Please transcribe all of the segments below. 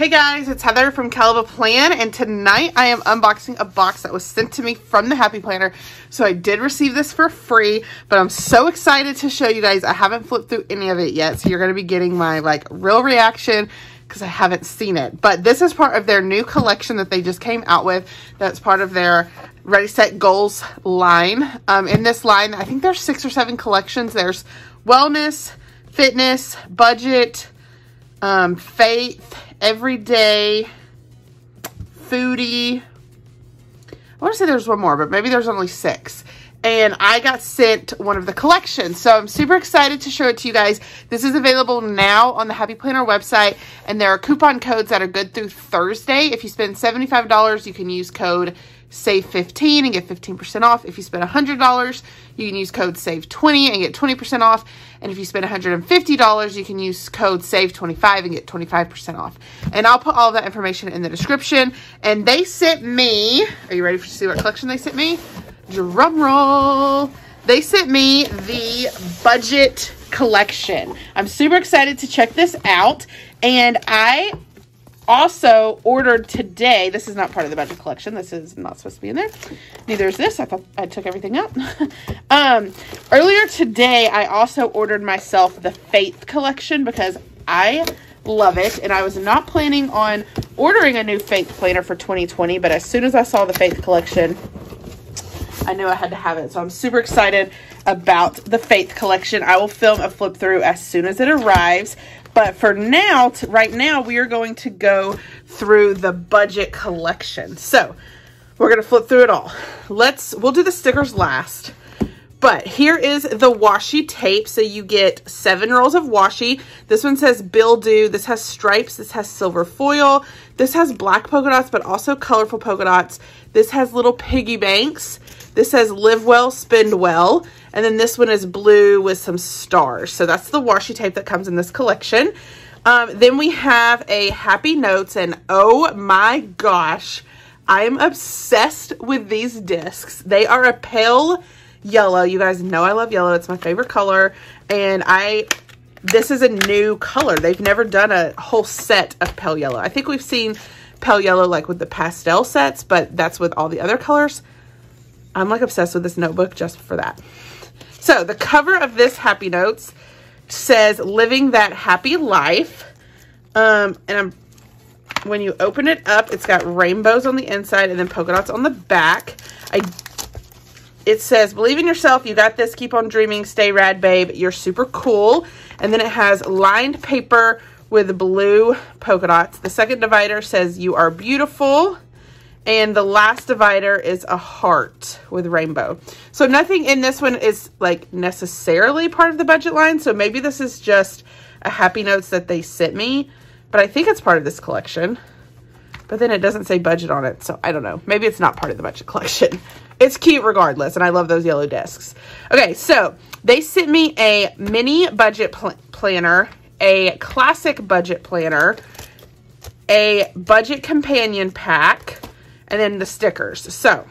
Hey guys, it's Heather from Kell of a Plan, and tonight I am unboxing a box that was sent to me from the Happy Planner. So I did receive this for free, but I'm so excited to show you guys. I haven't flipped through any of it yet, so you're going to be getting my like real reaction because I haven't seen it. But this is part of their new collection that they just came out with. That's part of their Ready Set Goals line. Um, in this line, I think there's six or seven collections. There's wellness, fitness, budget, um, faith, everyday, foodie. I want to say there's one more, but maybe there's only six. And I got sent one of the collections. So I'm super excited to show it to you guys. This is available now on the Happy Planner website. And there are coupon codes that are good through Thursday. If you spend $75, you can use code save 15 and get 15% off. If you spend $100, you can use code save 20 and get 20% off. And if you spend $150, you can use code save 25 and get 25% off. And I'll put all that information in the description. And they sent me, are you ready to see what collection they sent me? Drum roll. They sent me the budget collection. I'm super excited to check this out. And I also ordered today. This is not part of the budget collection. This is not supposed to be in there. Neither is this. I thought I took everything out. um, earlier today, I also ordered myself the Faith collection because I love it. And I was not planning on ordering a new Faith planner for 2020. But as soon as I saw the Faith collection, I knew I had to have it. So I'm super excited about the Faith collection. I will film a flip through as soon as it arrives. But for now, right now, we are going to go through the budget collection. So we're going to flip through it all. Let's, we'll do the stickers last. But here is the washi tape. So you get seven rolls of washi. This one says Bill Due. This has stripes. This has silver foil. This has black polka dots, but also colorful polka dots. This has little piggy banks. This says Live Well, Spend Well. And then this one is blue with some stars. So that's the washi tape that comes in this collection. Um, then we have a Happy Notes. And oh my gosh, I am obsessed with these discs. They are a pale yellow. You guys know I love yellow. It's my favorite color. And I this is a new color. They've never done a whole set of pale yellow. I think we've seen pale yellow like with the pastel sets, but that's with all the other colors. I'm like obsessed with this notebook just for that. So the cover of this Happy Notes says living that happy life. Um, and I'm, when you open it up, it's got rainbows on the inside and then polka dots on the back. I, it says, believe in yourself. You got this. Keep on dreaming. Stay rad, babe. You're super cool. And then it has lined paper with blue polka dots. The second divider says you are beautiful. And the last divider is a heart with rainbow. So nothing in this one is like necessarily part of the budget line. So maybe this is just a happy notes that they sent me. But I think it's part of this collection. But then it doesn't say budget on it. So I don't know. Maybe it's not part of the budget collection. It's cute regardless. And I love those yellow discs. Okay, so they sent me a mini budget pl planner, a classic budget planner, a budget companion pack, and then the stickers. So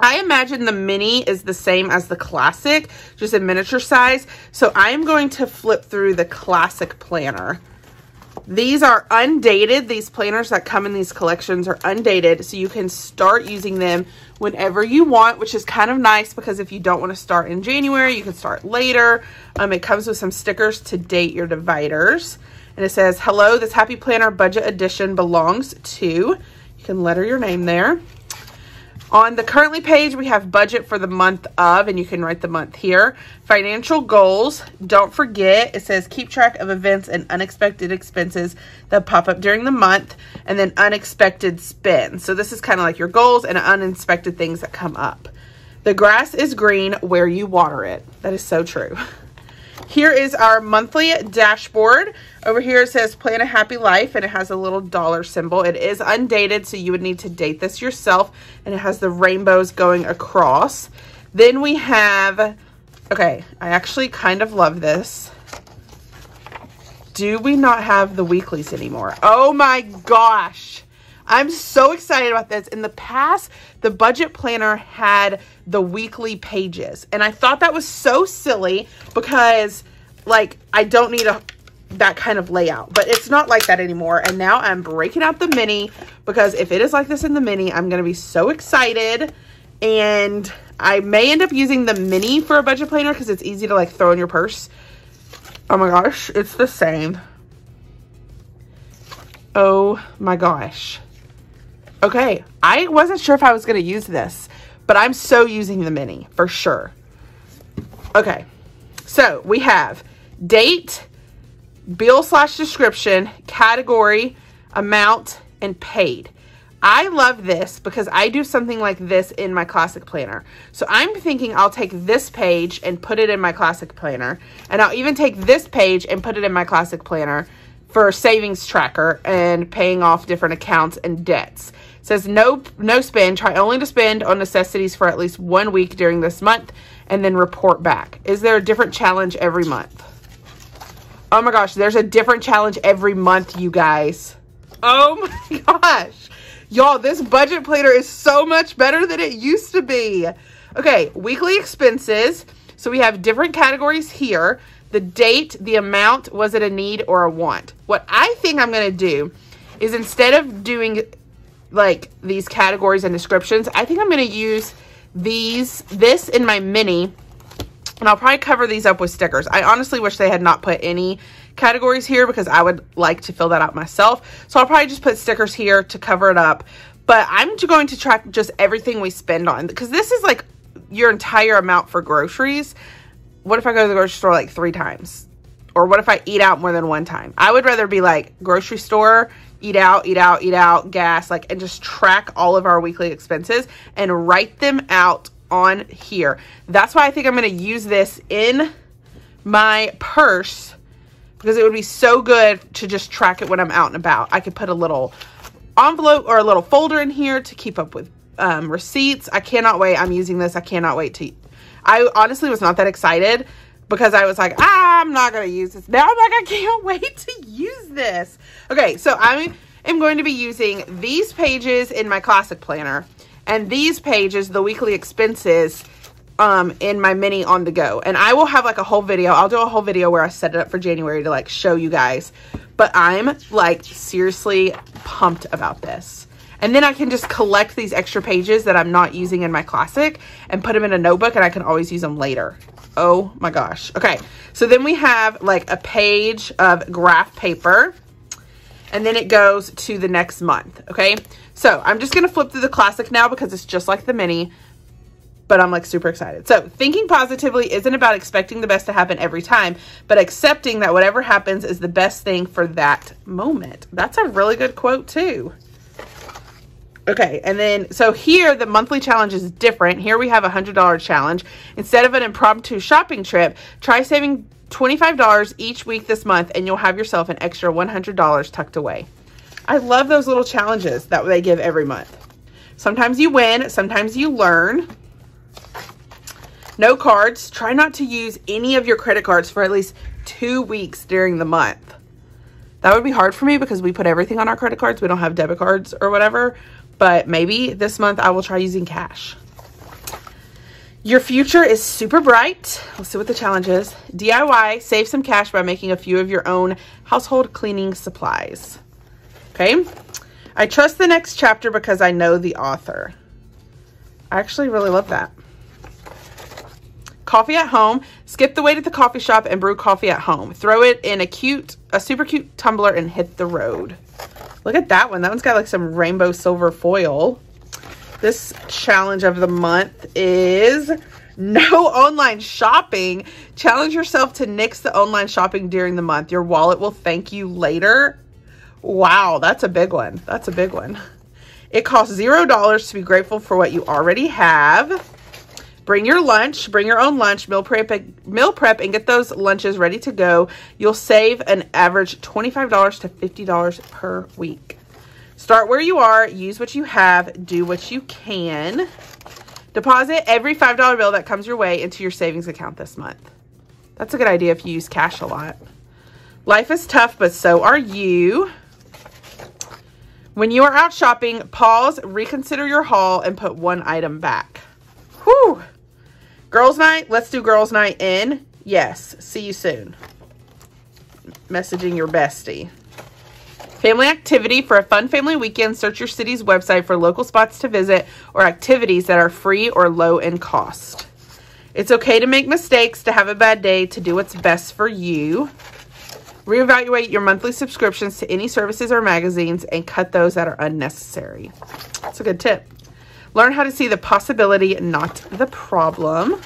I imagine the mini is the same as the classic, just in miniature size. So I am going to flip through the classic planner. These are undated. These planners that come in these collections are undated, so you can start using them whenever you want, which is kind of nice because if you don't want to start in January, you can start later. Um, it comes with some stickers to date your dividers. And it says, hello, this Happy Planner Budget Edition belongs to can letter your name there. On the currently page, we have budget for the month of, and you can write the month here. Financial goals. Don't forget, it says keep track of events and unexpected expenses that pop up during the month, and then unexpected spend. So this is kind of like your goals and unexpected things that come up. The grass is green where you water it. That is so true. Here is our monthly dashboard. Over here it says plan a happy life and it has a little dollar symbol. It is undated so you would need to date this yourself and it has the rainbows going across. Then we have, okay, I actually kind of love this. Do we not have the weeklies anymore? Oh my gosh. I'm so excited about this. In the past, the budget planner had the weekly pages. And I thought that was so silly because like I don't need a that kind of layout, but it's not like that anymore. And now I'm breaking out the mini because if it is like this in the mini, I'm going to be so excited. And I may end up using the mini for a budget planner because it's easy to like throw in your purse. Oh my gosh, it's the same. Oh my gosh. Okay, I wasn't sure if I was going to use this, but I'm so using the mini for sure. Okay, so we have date, bill slash description, category, amount, and paid. I love this because I do something like this in my classic planner. So I'm thinking I'll take this page and put it in my classic planner. And I'll even take this page and put it in my classic planner for savings tracker and paying off different accounts and debts. It says no no spend, try only to spend on necessities for at least one week during this month and then report back. Is there a different challenge every month? Oh my gosh, there's a different challenge every month, you guys. Oh my gosh. Y'all, this budget planner is so much better than it used to be. Okay, weekly expenses. So we have different categories here. The date, the amount, was it a need or a want? What I think I'm going to do is instead of doing like these categories and descriptions, I think I'm going to use these, this in my mini and I'll probably cover these up with stickers. I honestly wish they had not put any categories here because I would like to fill that out myself. So I'll probably just put stickers here to cover it up. But I'm going to track just everything we spend on because this is like your entire amount for groceries. What if I go to the grocery store like three times? Or what if I eat out more than one time? I would rather be like grocery store, eat out, eat out, eat out, gas, like, and just track all of our weekly expenses and write them out on here. That's why I think I'm going to use this in my purse because it would be so good to just track it when I'm out and about. I could put a little envelope or a little folder in here to keep up with um, receipts. I cannot wait. I'm using this. I cannot wait to. I honestly was not that excited because I was like, I'm not going to use this. Now I'm like, I can't wait to use this. Okay, so I am going to be using these pages in my classic planner and these pages, the weekly expenses, um, in my mini on the go. And I will have like a whole video. I'll do a whole video where I set it up for January to like show you guys. But I'm like seriously pumped about this. And then I can just collect these extra pages that I'm not using in my classic and put them in a notebook and I can always use them later. Oh my gosh. Okay. So then we have like a page of graph paper and then it goes to the next month. Okay. So I'm just going to flip through the classic now because it's just like the mini, but I'm like super excited. So thinking positively isn't about expecting the best to happen every time, but accepting that whatever happens is the best thing for that moment. That's a really good quote too. Okay, and then, so here the monthly challenge is different. Here we have a $100 challenge. Instead of an impromptu shopping trip, try saving $25 each week this month and you'll have yourself an extra $100 tucked away. I love those little challenges that they give every month. Sometimes you win, sometimes you learn. No cards. Try not to use any of your credit cards for at least two weeks during the month. That would be hard for me because we put everything on our credit cards. We don't have debit cards or whatever. But maybe this month I will try using cash. Your future is super bright. Let's see what the challenge is. DIY, save some cash by making a few of your own household cleaning supplies. Okay. I trust the next chapter because I know the author. I actually really love that. Coffee at home. Skip the wait at the coffee shop and brew coffee at home. Throw it in a cute, a super cute tumbler and hit the road. Look at that one. That one's got like some rainbow silver foil. This challenge of the month is no online shopping. Challenge yourself to nix the online shopping during the month. Your wallet will thank you later. Wow, that's a big one. That's a big one. It costs zero dollars to be grateful for what you already have. Bring your lunch, bring your own lunch, meal prep, meal prep, and get those lunches ready to go. You'll save an average $25 to $50 per week. Start where you are, use what you have, do what you can. Deposit every $5 bill that comes your way into your savings account this month. That's a good idea if you use cash a lot. Life is tough, but so are you. When you are out shopping, pause, reconsider your haul, and put one item back. Whew. Girls night, let's do girls night in. Yes, see you soon. messaging your bestie. Family activity for a fun family weekend. Search your city's website for local spots to visit or activities that are free or low in cost. It's okay to make mistakes, to have a bad day, to do what's best for you. Reevaluate your monthly subscriptions to any services or magazines and cut those that are unnecessary. That's a good tip. Learn how to see the possibility, not the problem.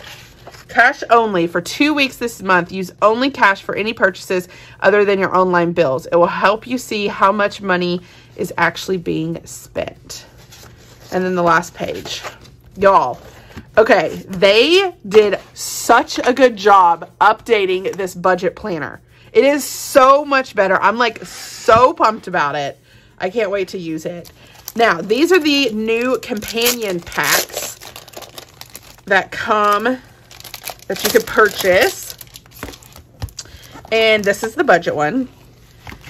Cash only for two weeks this month. Use only cash for any purchases other than your online bills. It will help you see how much money is actually being spent. And then the last page. Y'all, okay, they did such a good job updating this budget planner. It is so much better. I'm like so pumped about it. I can't wait to use it. Now, these are the new companion packs that come that you could purchase. And this is the budget one.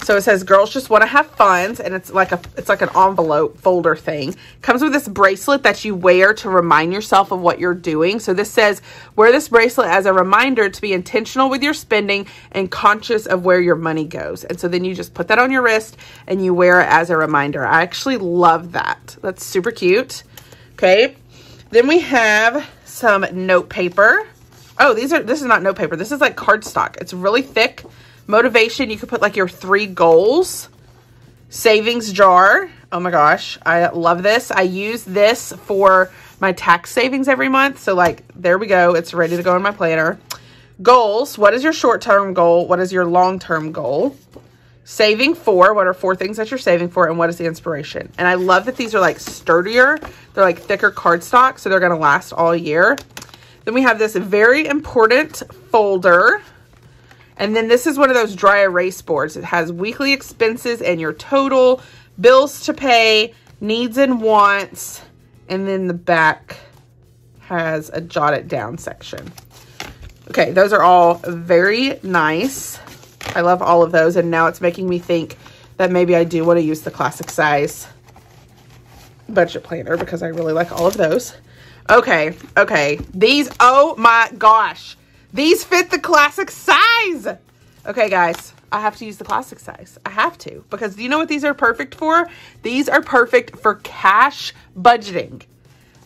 So it says girls just want to have fun and it's like a it's like an envelope folder thing. Comes with this bracelet that you wear to remind yourself of what you're doing. So this says wear this bracelet as a reminder to be intentional with your spending and conscious of where your money goes. And so then you just put that on your wrist and you wear it as a reminder. I actually love that. That's super cute. Okay. Then we have some note paper. Oh, these are, this is not note paper. This is like cardstock. It's really thick. Motivation, you could put like your three goals. Savings jar. Oh my gosh, I love this. I use this for my tax savings every month. So like, there we go. It's ready to go in my planner. Goals. What is your short-term goal? What is your long-term goal? Saving for. What are four things that you're saving for? And what is the inspiration? And I love that these are like sturdier. They're like thicker cardstock. So they're going to last all year. Then we have this very important folder. And then this is one of those dry erase boards. It has weekly expenses and your total, bills to pay, needs and wants, and then the back has a jot it down section. Okay, those are all very nice. I love all of those, and now it's making me think that maybe I do want to use the classic size budget planner because I really like all of those. Okay, okay. These, oh my gosh. These fit the classic size. Okay, guys. I have to use the classic size. I have to. Because do you know what these are perfect for? These are perfect for cash budgeting.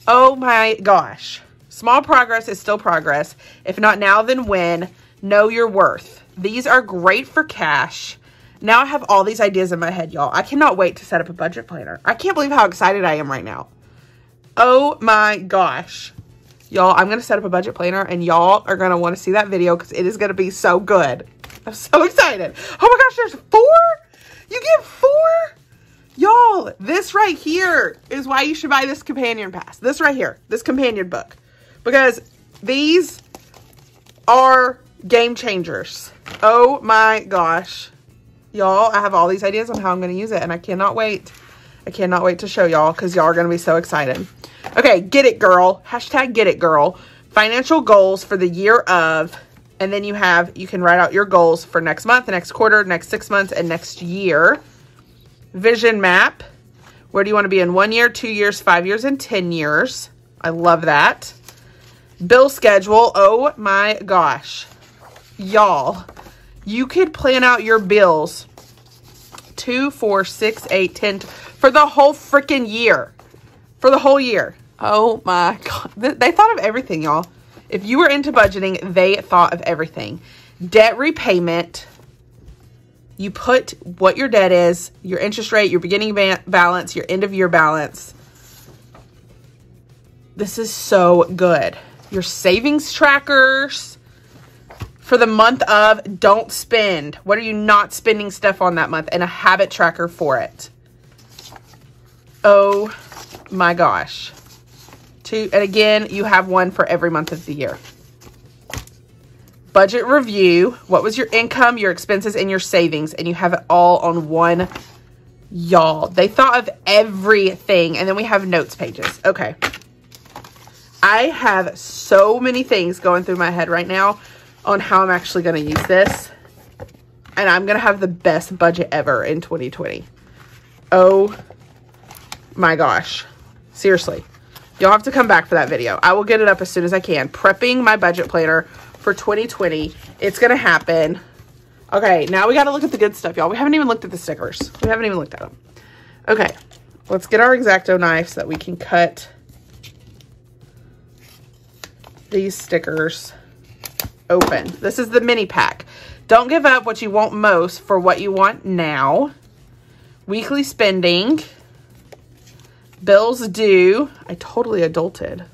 Oh my gosh. Small progress is still progress. If not now, then when. Know your worth. These are great for cash. Now I have all these ideas in my head, y'all. I cannot wait to set up a budget planner. I can't believe how excited I am right now. Oh my gosh. Y'all, I'm going to set up a budget planner and y'all are going to want to see that video because it is going to be so good. I'm so excited. Oh my gosh, there's four? You get four? Y'all, this right here is why you should buy this companion pass. This right here, this companion book. Because these are game changers. Oh my gosh. Y'all, I have all these ideas on how I'm going to use it and I cannot wait. I cannot wait to show y'all because y'all are going to be so excited. Okay, get it, girl. Hashtag get it, girl. Financial goals for the year of, and then you have, you can write out your goals for next month, next quarter, next six months, and next year. Vision map. Where do you want to be in one year, two years, five years, and 10 years? I love that. Bill schedule. Oh my gosh. Y'all, you could plan out your bills two, four, six, eight, ten for the whole freaking year. For the whole year. Oh my God. They thought of everything, y'all. If you were into budgeting, they thought of everything. Debt repayment. You put what your debt is, your interest rate, your beginning ba balance, your end of year balance. This is so good. Your savings trackers for the month of don't spend. What are you not spending stuff on that month? And a habit tracker for it. Oh my gosh. Two, and again, you have one for every month of the year. Budget review. What was your income, your expenses, and your savings? And you have it all on one. Y'all, they thought of everything. And then we have notes pages. Okay. I have so many things going through my head right now on how I'm actually going to use this. And I'm going to have the best budget ever in 2020. Oh my gosh. Seriously. You'll have to come back for that video. I will get it up as soon as I can. Prepping my budget planner for 2020. It's going to happen. Okay, now we got to look at the good stuff, y'all. We haven't even looked at the stickers. We haven't even looked at them. Okay, let's get our X-Acto knife so that we can cut these stickers open. This is the mini pack. Don't give up what you want most for what you want now. Weekly spending. Bills due. I totally adulted.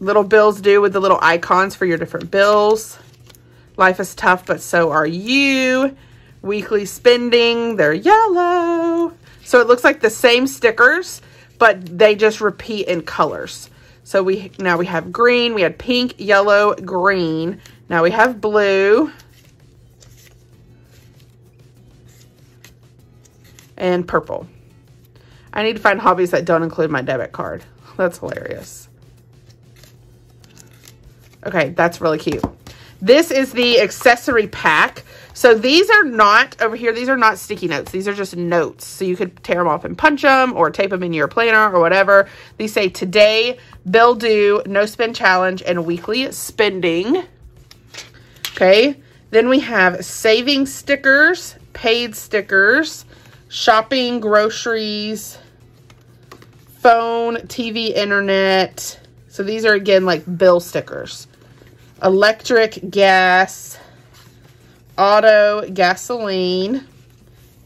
Little bills due with the little icons for your different bills. Life is tough, but so are you. Weekly spending. They're yellow. So it looks like the same stickers, but they just repeat in colors. So we now we have green, we had pink, yellow, green. Now we have blue. And purple. I need to find hobbies that don't include my debit card. That's hilarious. Okay, that's really cute. This is the accessory pack. So these are not, over here, these are not sticky notes. These are just notes. So you could tear them off and punch them or tape them in your planner or whatever. These say today, bill due, no spend challenge, and weekly spending. Okay. Then we have saving stickers, paid stickers, shopping, groceries, phone, TV, internet. So these are, again, like bill stickers. Electric, gas, auto, gasoline,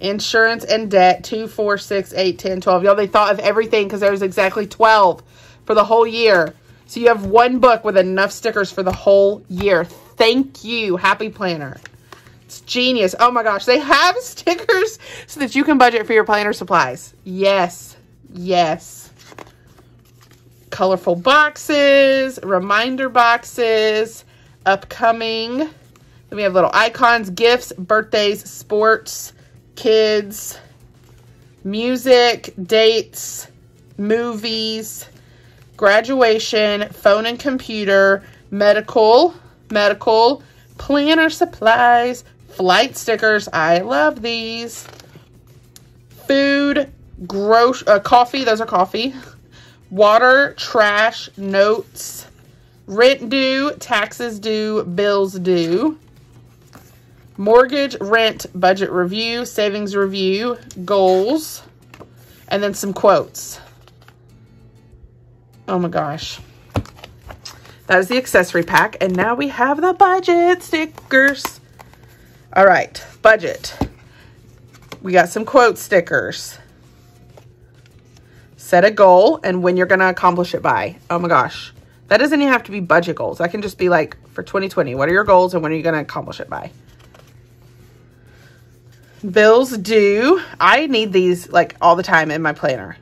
insurance and debt, 2, 4, 6, 8, 10, 12. Y'all, they thought of everything because there was exactly 12 for the whole year. So you have one book with enough stickers for the whole year. Thank you, Happy Planner. It's genius. Oh my gosh, they have stickers so that you can budget for your planner supplies. Yes, yes. Colorful boxes, reminder boxes, upcoming then we have little icons, gifts, birthdays, sports, kids, music, dates, movies, graduation, phone and computer, medical, medical, planner supplies, flight stickers. I love these. Food, gross, uh, coffee. Those are coffee. Water, trash, notes, rent due, taxes due, bills due mortgage, rent, budget review, savings review, goals, and then some quotes. Oh my gosh. That is the accessory pack. And now we have the budget stickers. All right, budget. We got some quote stickers. Set a goal and when you're going to accomplish it by. Oh my gosh. That doesn't even have to be budget goals. That can just be like for 2020. What are your goals and when are you going to accomplish it by? Bills due. I need these like all the time in my planner.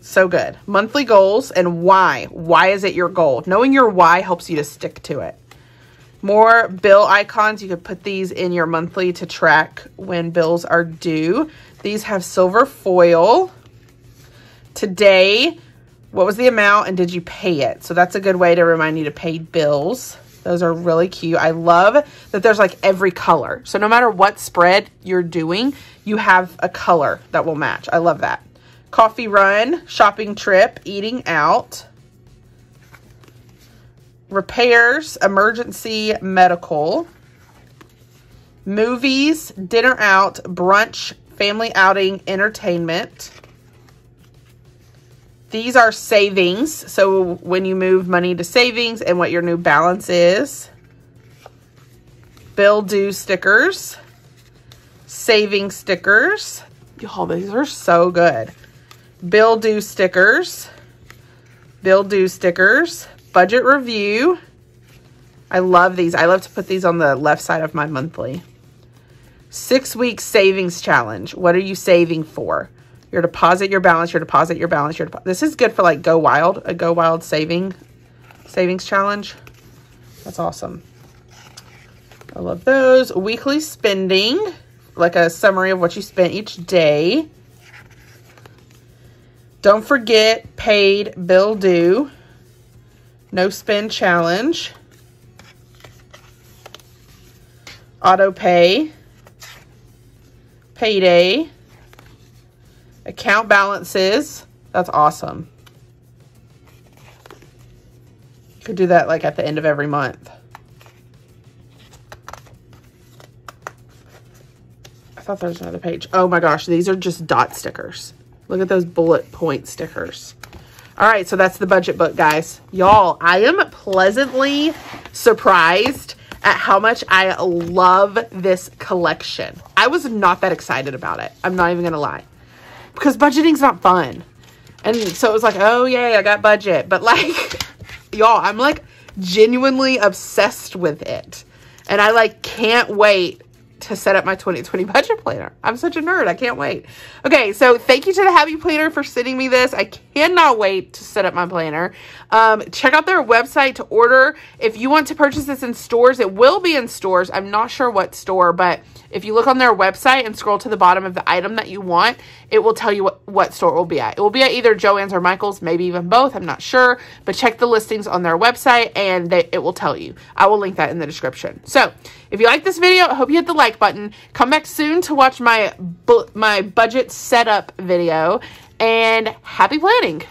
So good. Monthly goals and why. Why is it your goal? Knowing your why helps you to stick to it. More bill icons. You could put these in your monthly to track when bills are due. These have silver foil. Today, what was the amount and did you pay it? So that's a good way to remind you to pay bills. Those are really cute. I love that there's like every color. So no matter what spread you're doing, you have a color that will match. I love that. Coffee run, shopping trip, eating out, repairs, emergency medical, movies, dinner out, brunch, family outing, entertainment, these are savings. So when you move money to savings and what your new balance is. Bill due stickers. Saving stickers. Y'all, these are so good. Bill due stickers. Bill due stickers. Budget review. I love these. I love to put these on the left side of my monthly. Six week savings challenge. What are you saving for? Your deposit, your balance, your deposit, your balance, your deposit. This is good for like Go Wild, a Go Wild saving savings challenge. That's awesome. I love those. Weekly spending, like a summary of what you spent each day. Don't forget paid bill due. No spend challenge. Auto pay. Payday account balances. That's awesome. Could do that like at the end of every month. I thought there was another page. Oh my gosh, these are just dot stickers. Look at those bullet point stickers. All right, so that's the budget book, guys. Y'all, I am pleasantly surprised at how much I love this collection. I was not that excited about it. I'm not even going to lie. Because budgeting's not fun. And so it was like, oh, yay, I got budget. But like, y'all, I'm like genuinely obsessed with it. And I like can't wait to set up my 2020 budget planner. I'm such a nerd. I can't wait. Okay, so thank you to the Happy Planner for sending me this. I cannot wait to set up my planner. Um, check out their website to order. If you want to purchase this in stores, it will be in stores. I'm not sure what store, but if you look on their website and scroll to the bottom of the item that you want, it will tell you what, what store it will be at. It will be at either Joann's or Michael's, maybe even both. I'm not sure, but check the listings on their website and they, it will tell you. I will link that in the description. So if you like this video, I hope you hit the like button. Come back soon to watch my, my budget setup video and happy planning.